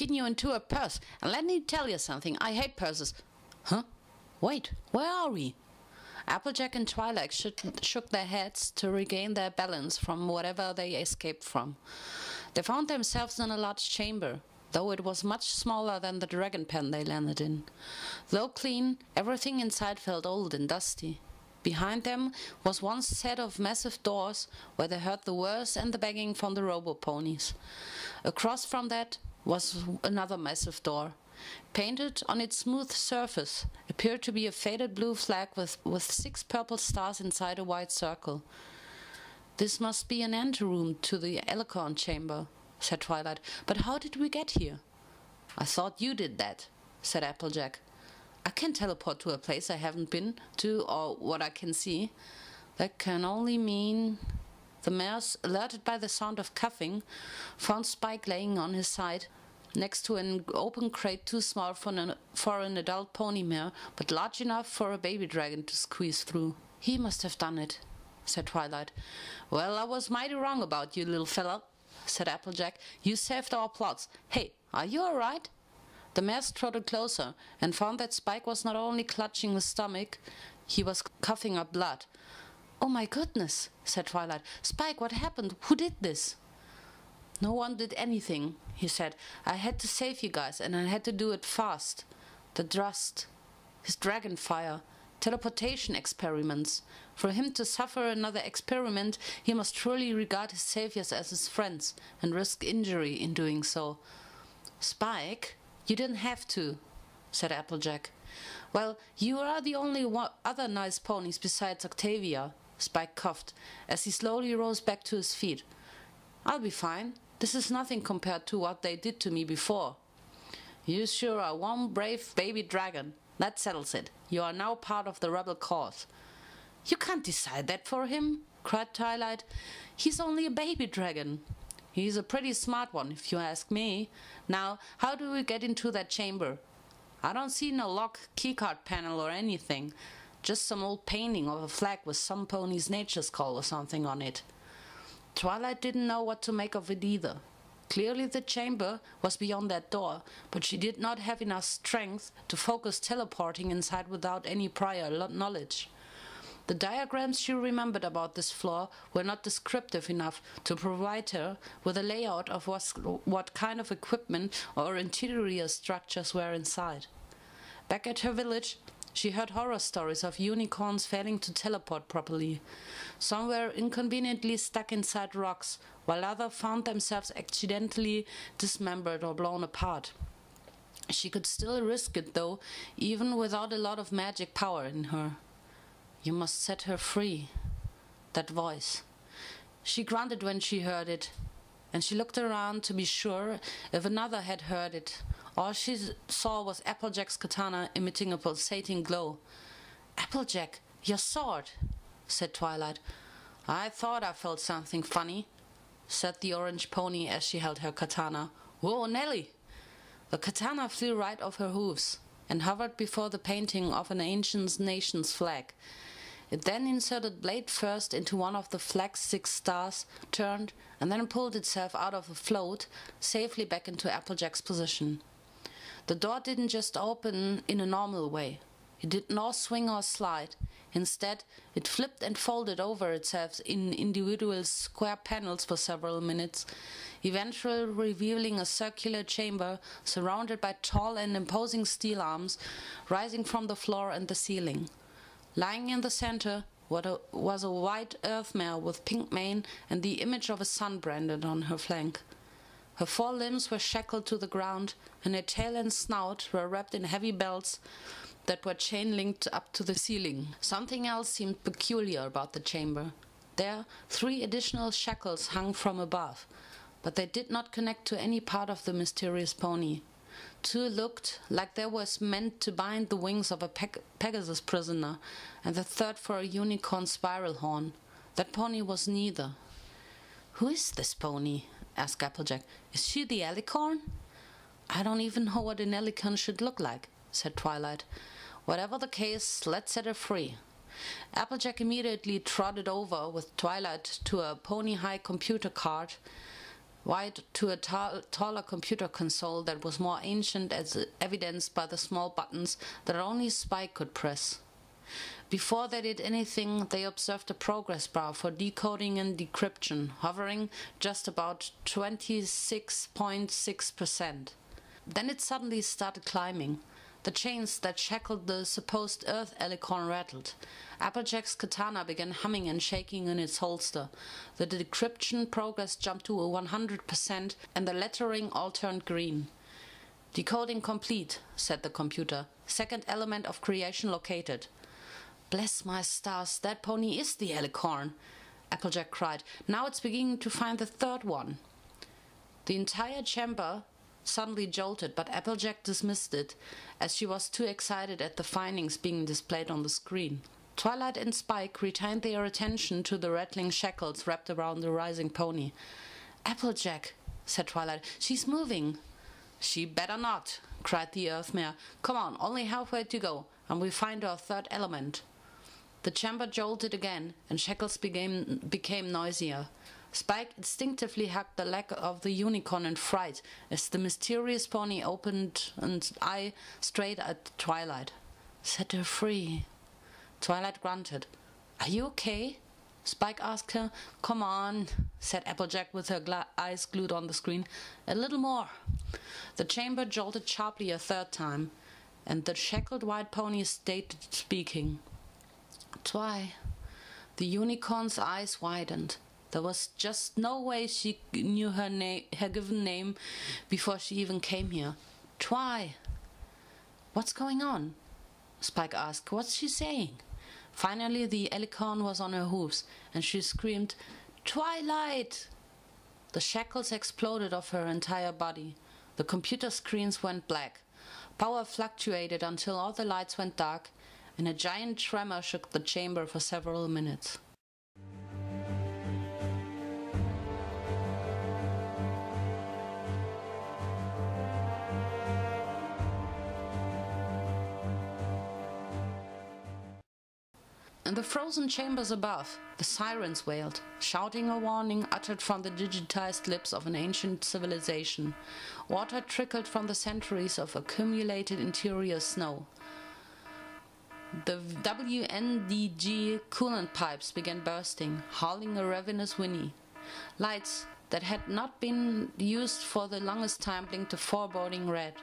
into a purse. And let me tell you something, I hate purses. Huh? Wait, where are we? Applejack and Twilight shook their heads to regain their balance from whatever they escaped from. They found themselves in a large chamber, though it was much smaller than the dragon pen they landed in. Though clean, everything inside felt old and dusty. Behind them was one set of massive doors where they heard the whirs and the banging from the robo ponies. Across from that was another massive door. Painted on its smooth surface appeared to be a faded blue flag with, with six purple stars inside a white circle. This must be an anteroom to the Alicorn chamber, said Twilight. But how did we get here? I thought you did that, said Applejack. I can teleport to a place I haven't been to or what I can see. That can only mean. The mares, alerted by the sound of coughing, found Spike laying on his side next to an open crate too small for an, for an adult pony mare, but large enough for a baby dragon to squeeze through. He must have done it, said Twilight. Well, I was mighty wrong about you, little fellow, said Applejack. You saved our plots. Hey, are you all right? The mares trotted closer and found that Spike was not only clutching his stomach, he was coughing up blood. Oh my goodness, said Twilight. Spike, what happened? Who did this? No one did anything, he said. I had to save you guys, and I had to do it fast. The Drust, his dragon fire, teleportation experiments. For him to suffer another experiment, he must truly regard his saviors as his friends and risk injury in doing so. Spike, you didn't have to, said Applejack. Well, you are the only other nice ponies besides Octavia, Spike coughed, as he slowly rose back to his feet. I'll be fine. This is nothing compared to what they did to me before. You sure are one brave baby dragon. That settles it. You are now part of the rebel cause. You can't decide that for him, cried Twilight. He's only a baby dragon. He's a pretty smart one, if you ask me. Now, how do we get into that chamber? I don't see no lock, keycard panel, or anything. Just some old painting of a flag with some pony's nature skull or something on it. Twilight didn't know what to make of it either. Clearly, the chamber was beyond that door, but she did not have enough strength to focus teleporting inside without any prior knowledge. The diagrams she remembered about this floor were not descriptive enough to provide her with a layout of what kind of equipment or interior structures were inside. Back at her village, she heard horror stories of unicorns failing to teleport properly. Some were inconveniently stuck inside rocks, while others found themselves accidentally dismembered or blown apart. She could still risk it, though, even without a lot of magic power in her. You must set her free. That voice. She grunted when she heard it, and she looked around to be sure if another had heard it. All she saw was Applejack's katana emitting a pulsating glow. Applejack, your sword, said Twilight. I thought I felt something funny, said the orange pony as she held her katana. Whoa, Nellie! The katana flew right off her hooves and hovered before the painting of an ancient nation's flag. It then inserted blade first into one of the flag's six stars, turned, and then pulled itself out of the float, safely back into Applejack's position. The door didn't just open in a normal way. It did not swing or slide. Instead, it flipped and folded over itself in individual square panels for several minutes, eventually revealing a circular chamber surrounded by tall and imposing steel arms rising from the floor and the ceiling. Lying in the center was a white earth mare with pink mane and the image of a sun branded on her flank. Her four limbs were shackled to the ground, and her tail and snout were wrapped in heavy belts that were chain linked up to the ceiling. Something else seemed peculiar about the chamber. There, three additional shackles hung from above, but they did not connect to any part of the mysterious pony. Two looked like they was meant to bind the wings of a Peg Pegasus prisoner, and the third for a unicorn spiral horn. That pony was neither. Who is this pony? Asked Applejack. Is she the Alicorn? I don't even know what an Alicorn should look like, said Twilight. Whatever the case, let's set her free. Applejack immediately trotted over with Twilight to a pony high computer cart Wide to a taller computer console that was more ancient as evidenced by the small buttons that only Spike could press. Before they did anything, they observed a progress bar for decoding and decryption, hovering just about 26.6%. Then it suddenly started climbing. The chains that shackled the supposed Earth alicorn rattled. Applejack's katana began humming and shaking in its holster. The decryption progress jumped to a 100% and the lettering all turned green. Decoding complete, said the computer. Second element of creation located. Bless my stars, that pony is the alicorn, Applejack cried. Now it's beginning to find the third one. The entire chamber suddenly jolted, but Applejack dismissed it, as she was too excited at the findings being displayed on the screen. Twilight and Spike retained their attention to the rattling shackles wrapped around the rising pony. Applejack, said Twilight, she's moving. She better not, cried the Earth Mare. Come on, only halfway to go, and we find our third element. The chamber jolted again, and shackles became, became noisier. Spike instinctively hugged the leg of the unicorn in fright as the mysterious pony opened an eye straight at Twilight. Set her free. Twilight grunted. Are you okay? Spike asked her. Come on, said Applejack with her gla eyes glued on the screen. A little more. The chamber jolted sharply a third time, and the shackled white pony stayed speaking. Twy. The unicorn's eyes widened. There was just no way she knew her name, her given name, before she even came here. Twy. What's going on? Spike asked. What's she saying? Finally, the alicorn was on her hooves, and she screamed, Twilight! The shackles exploded off her entire body. The computer screens went black. Power fluctuated until all the lights went dark, and a giant tremor shook the chamber for several minutes. In the frozen chambers above, the sirens wailed, shouting a warning uttered from the digitized lips of an ancient civilization. Water trickled from the centuries of accumulated interior snow. The WNDG coolant pipes began bursting, howling a ravenous whinny. Lights that had not been used for the longest time blinked a foreboding red.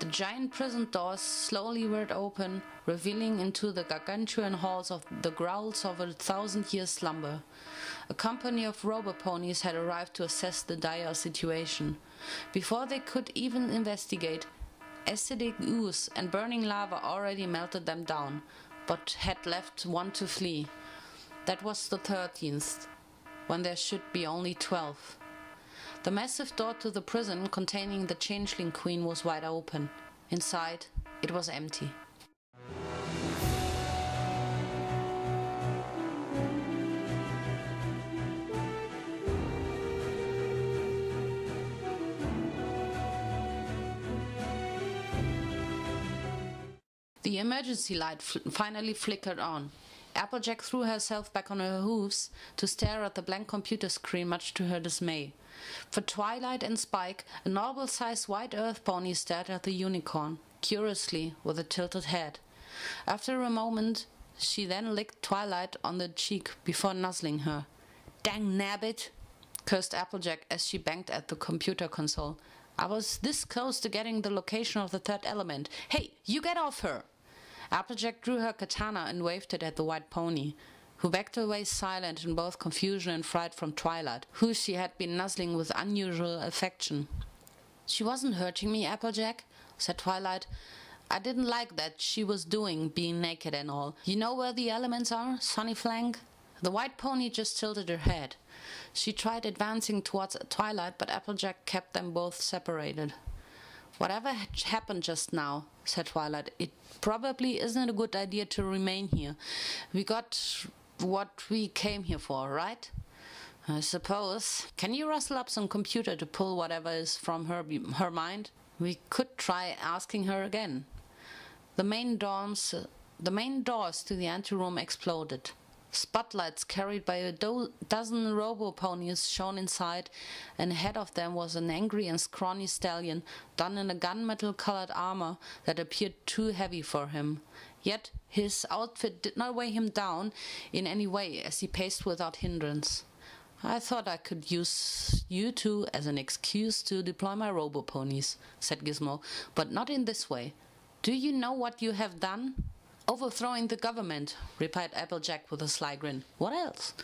The giant prison doors slowly whirred open, revealing into the gargantuan halls of the growls of a thousand years slumber. A company of robo-ponies had arrived to assess the dire situation. Before they could even investigate, Acidic ooze and burning lava already melted them down, but had left one to flee. That was the thirteenth, when there should be only twelve. The massive door to the prison containing the Changeling Queen was wide open. Inside, it was empty. The emergency light finally flickered on. Applejack threw herself back on her hooves to stare at the blank computer screen, much to her dismay. For Twilight and Spike, a normal-sized white earth pony stared at the unicorn, curiously, with a tilted head. After a moment, she then licked Twilight on the cheek before nuzzling her. Dang nabbit! cursed Applejack as she banged at the computer console. I was this close to getting the location of the third element. Hey, you get off her! Applejack drew her katana and waved it at the white pony, who backed away silent in both confusion and fright from Twilight, who she had been nuzzling with unusual affection. She wasn't hurting me, Applejack, said Twilight. I didn't like that she was doing, being naked and all. You know where the elements are, Sunny Flank? The white pony just tilted her head. She tried advancing towards Twilight, but Applejack kept them both separated. Whatever happened just now, said Twilight, it probably isn't a good idea to remain here. We got what we came here for, right? I suppose. Can you rustle up some computer to pull whatever is from her her mind? We could try asking her again. The main doors, the main doors to the anteroom exploded. Spotlights carried by a do dozen robo-ponies shone inside, and ahead of them was an angry and scrawny stallion, done in a gunmetal-colored armor that appeared too heavy for him. Yet his outfit did not weigh him down in any way as he paced without hindrance. I thought I could use you two as an excuse to deploy my robo-ponies, said Gizmo, but not in this way. Do you know what you have done? Overthrowing the government, replied Applejack with a sly grin. What else?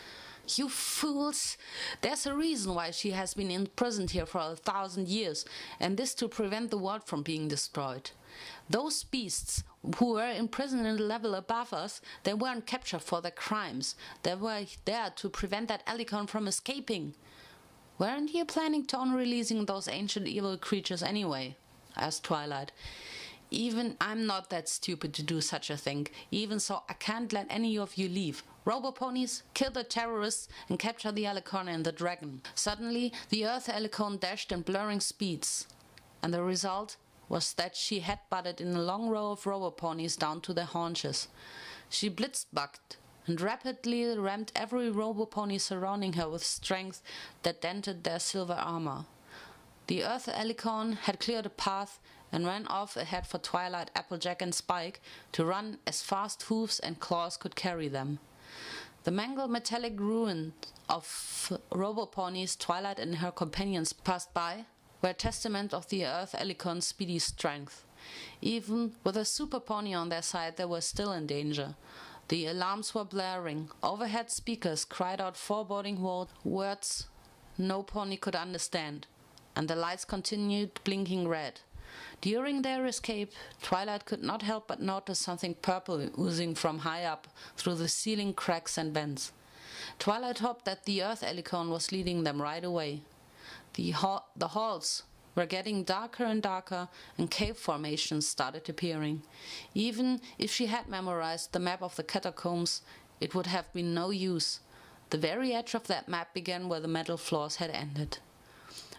You fools! There's a reason why she has been imprisoned here for a thousand years, and this to prevent the world from being destroyed. Those beasts who were imprisoned in the level above us, they weren't captured for their crimes. They were there to prevent that Alicorn from escaping. Weren't you planning on releasing those ancient evil creatures anyway? asked Twilight. Even I'm not that stupid to do such a thing. Even so, I can't let any of you leave. Robo-ponies, kill the terrorists and capture the Alicorn and the dragon. Suddenly, the Earth Alicorn dashed in blurring speeds. And the result was that she head-butted in a long row of robo-ponies down to their haunches. She blitzbucked and rapidly rammed every robo-pony surrounding her with strength that dented their silver armor. The Earth Alicorn had cleared a path and ran off ahead for Twilight, Applejack, and Spike to run as fast hooves and claws could carry them. The mangled metallic ruins of robo-ponies Twilight and her companions passed by were testament of the Earth Alicorn's speedy strength. Even with a super pony on their side, they were still in danger. The alarms were blaring. Overhead speakers cried out foreboding words no pony could understand, and the lights continued blinking red. During their escape, Twilight could not help but notice something purple oozing from high up through the ceiling cracks and vents. Twilight hoped that the Earth Alicorn was leading them right away. The, ha the halls were getting darker and darker, and cave formations started appearing. Even if she had memorized the map of the catacombs, it would have been no use. The very edge of that map began where the metal floors had ended.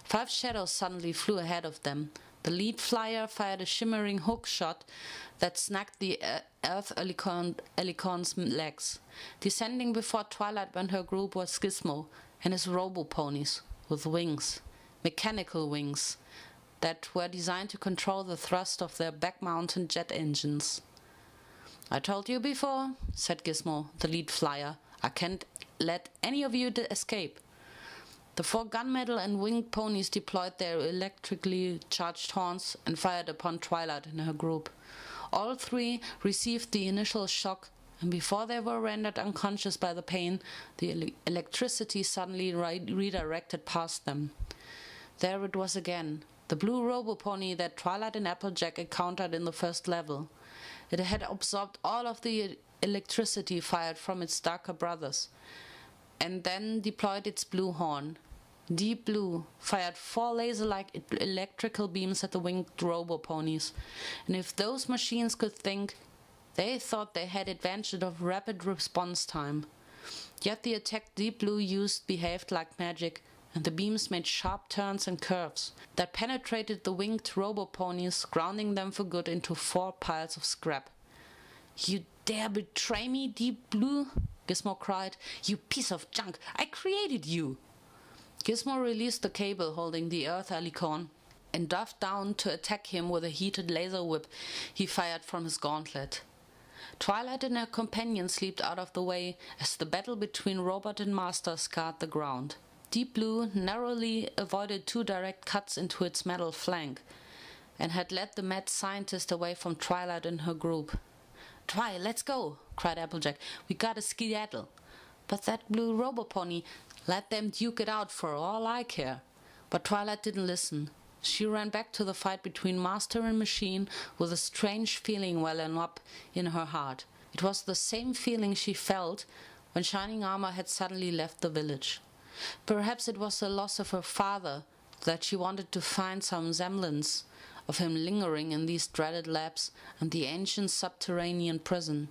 Five shadows suddenly flew ahead of them, the lead flyer fired a shimmering hook shot that snagged the uh, Earth Alicorn, Alicorn's legs. Descending before Twilight when her group was Gizmo and his robo-ponies with wings, mechanical wings, that were designed to control the thrust of their back-mounted jet engines. I told you before, said Gizmo, the lead flyer, I can't let any of you escape. The four gunmetal and winged ponies deployed their electrically charged horns and fired upon Twilight and her group. All three received the initial shock, and before they were rendered unconscious by the pain, the ele electricity suddenly redirected past them. There it was again, the blue robo-pony that Twilight and Applejack encountered in the first level. It had absorbed all of the electricity fired from its darker brothers and then deployed its blue horn. Deep Blue fired four laser-like electrical beams at the winged robo-ponies, and if those machines could think, they thought they had advantage of rapid response time. Yet the attack Deep Blue used behaved like magic, and the beams made sharp turns and curves that penetrated the winged robo-ponies, grounding them for good into four piles of scrap. You dare betray me, Deep Blue? Gizmo cried. You piece of junk! I created you! Gizmo released the cable holding the Earth Alicorn and dove down to attack him with a heated laser whip he fired from his gauntlet. Twilight and her companions leaped out of the way as the battle between robot and master scarred the ground. Deep Blue narrowly avoided two direct cuts into its metal flank and had led the mad scientist away from Twilight and her group. Try, let's go, cried Applejack. We gotta skedaddle. But that blue robo-pony, let them duke it out for all I care. But Twilight didn't listen. She ran back to the fight between master and machine with a strange feeling welling up in her heart. It was the same feeling she felt when Shining Armor had suddenly left the village. Perhaps it was the loss of her father that she wanted to find some semblance of him lingering in these dreaded labs and the ancient subterranean prison.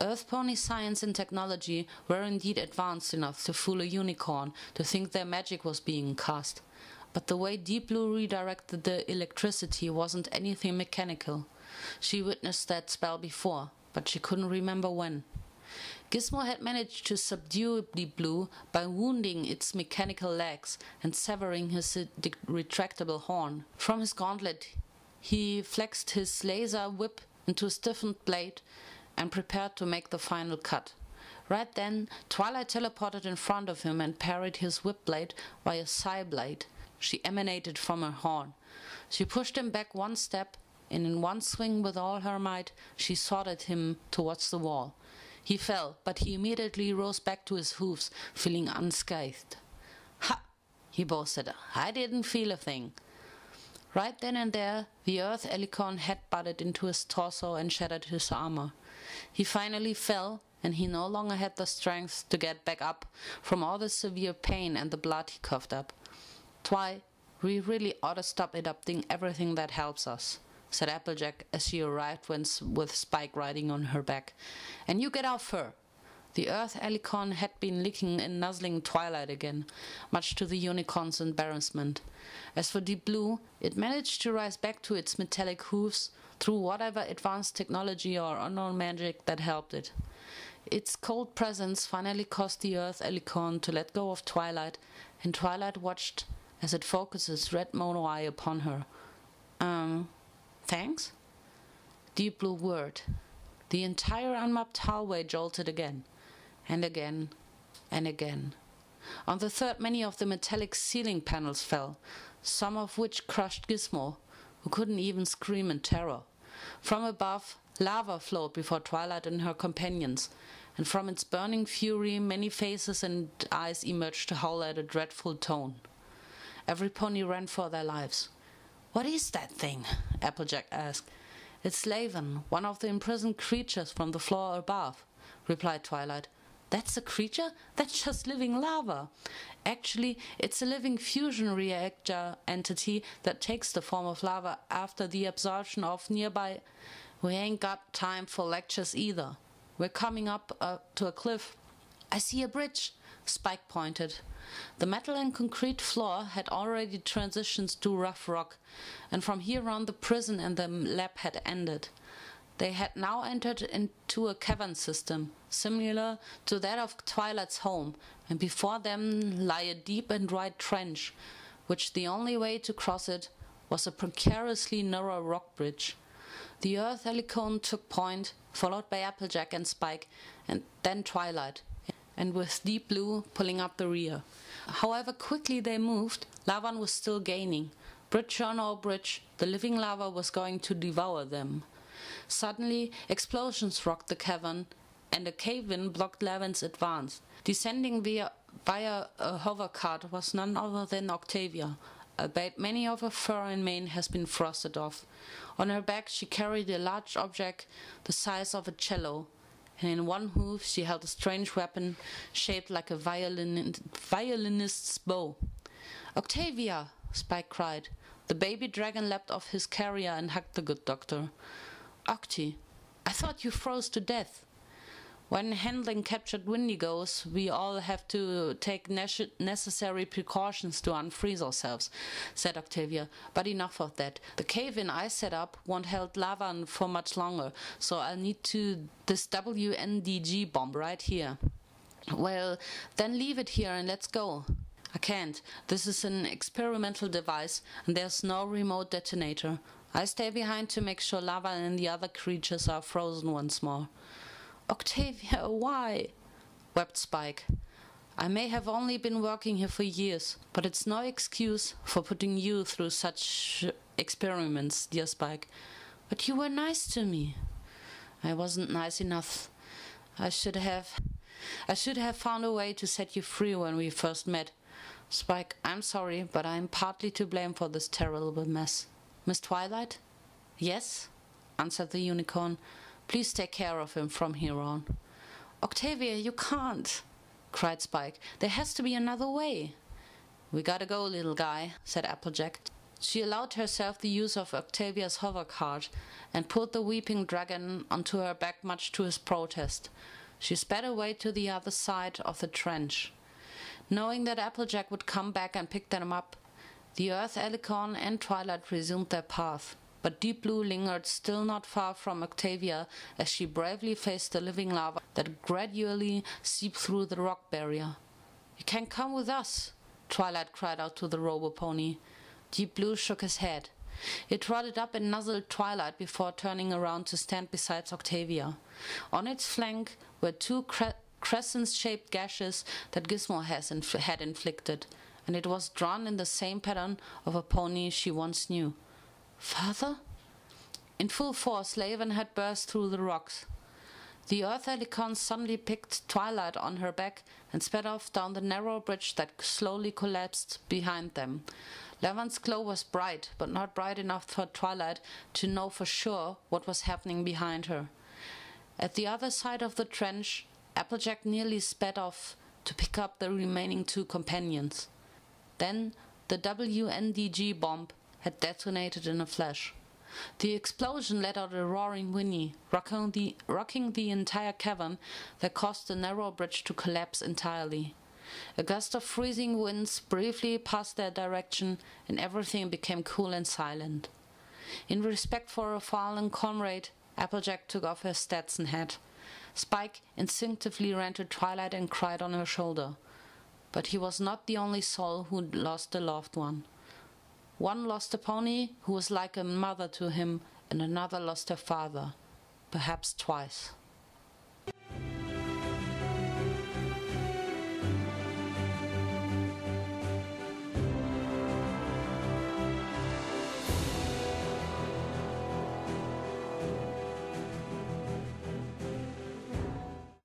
Earth pony science and technology were indeed advanced enough to fool a unicorn to think their magic was being cast. But the way Deep Blue redirected the electricity wasn't anything mechanical. She witnessed that spell before, but she couldn't remember when. Gizmo had managed to subdue Deep Blue by wounding its mechanical legs and severing his retractable horn. From his gauntlet, he flexed his laser whip into a stiffened blade and prepared to make the final cut. Right then, Twilight teleported in front of him and parried his whip blade by a psi blade. She emanated from her horn. She pushed him back one step, and in one swing with all her might, she swatted him towards the wall. He fell, but he immediately rose back to his hoofs, feeling unscathed. Ha! he boasted. I didn't feel a thing. Right then and there, the Earth Alicorn head butted into his torso and shattered his armor. He finally fell, and he no longer had the strength to get back up from all the severe pain and the blood he coughed up. Twy, we really ought to stop adopting everything that helps us, said Applejack as she arrived with Spike riding on her back. And you get off her. The Earth Alicorn had been licking and nuzzling Twilight again, much to the unicorn's embarrassment. As for Deep Blue, it managed to rise back to its metallic hooves through whatever advanced technology or unknown magic that helped it. Its cold presence finally caused the Earth Alicorn to let go of Twilight, and Twilight watched as it focused red mono eye upon her. Um, thanks? Deep Blue whirred. The entire unmapped hallway jolted again, and again, and again. On the third, many of the metallic ceiling panels fell, some of which crushed Gizmo, who couldn't even scream in terror. From above, Lava flowed before Twilight and her companions, and from its burning fury many faces and eyes emerged to howl at a dreadful tone. Every pony ran for their lives. What is that thing? Applejack asked. It's Laven, one of the imprisoned creatures from the floor above, replied Twilight. That's a creature? That's just living lava. Actually, it's a living fusion reactor entity that takes the form of lava after the absorption of nearby we ain't got time for lectures either. We're coming up uh, to a cliff. I see a bridge, Spike pointed. The metal and concrete floor had already transitioned to rough rock, and from here on the prison and the lab had ended. They had now entered into a cavern system, similar to that of Twilight's home, and before them lay a deep and wide trench, which the only way to cross it was a precariously narrow rock bridge. The Earth Alicorn took point, followed by Applejack and Spike, and then Twilight, and with Deep Blue pulling up the rear. However quickly they moved, Lavan was still gaining. Bridge or no bridge, the living lava was going to devour them. Suddenly, explosions rocked the cavern, and a cave-in blocked Lavan's advance. Descending via, via a hover cart was none other than Octavia, albeit many of her fur and mane has been frosted off. On her back she carried a large object the size of a cello, and in one hoof she held a strange weapon shaped like a violin violinist's bow. Octavia! Spike cried. The baby dragon leapt off his carrier and hugged the good doctor. Octi, I thought you froze to death. When handling captured Windigos, we all have to take necessary precautions to unfreeze ourselves, said Octavia. But enough of that. The cave-in I set up won't hold lava for much longer, so I'll need to this WNDG bomb right here. Well, then leave it here and let's go. I can't. This is an experimental device, and there's no remote detonator. I stay behind to make sure lava and the other creatures are frozen once more. Octavia, why? wept Spike. I may have only been working here for years, but it's no excuse for putting you through such experiments, dear Spike. But you were nice to me. I wasn't nice enough. I should have. I should have found a way to set you free when we first met. Spike, I'm sorry, but I'm partly to blame for this terrible mess. Miss Twilight? Yes, answered the unicorn. Please take care of him from here on. Octavia, you can't, cried Spike. There has to be another way. We gotta go, little guy, said Applejack. She allowed herself the use of Octavia's hover cart and pulled the weeping dragon onto her back much to his protest. She sped away to the other side of the trench. Knowing that Applejack would come back and pick them up, the Earth Alicorn and Twilight resumed their path. but Deep Blue lingered still not far from Octavia as she bravely faced the living lava that gradually seeped through the rock barrier. You can come with us, Twilight cried out to the robo pony. Deep Blue shook his head. It trotted up and nuzzled Twilight before turning around to stand beside Octavia. On its flank were two cre- crescent shaped gashes that Gizmo inf- had inflicted, and it was drawn in the same pattern of a pony she once knew. Father? In full force, Laven had burst through the rocks. The Earth Alicorn suddenly picked Twilight on her back and sped off down the narrow bridge that slowly collapsed behind them. Laven's glow was bright, but not bright enough for Twilight to know for sure what was happening behind her. At the other side of the trench, Applejack nearly sped off to pick up the remaining two companions. Then the WNDG bomb had detonated in a flash. The explosion let out a roaring whinny, rocking the, rocking the entire cavern that caused the narrow bridge to collapse entirely. A gust of freezing winds briefly passed their direction, and everything became cool and silent. In respect for a fallen comrade, Applejack took off her Stetson hat. Spike instinctively ran to Twilight and cried on her shoulder. But he was not the only soul who lost a loved one. One lost a pony who was like a mother to him, and another lost her father, perhaps twice.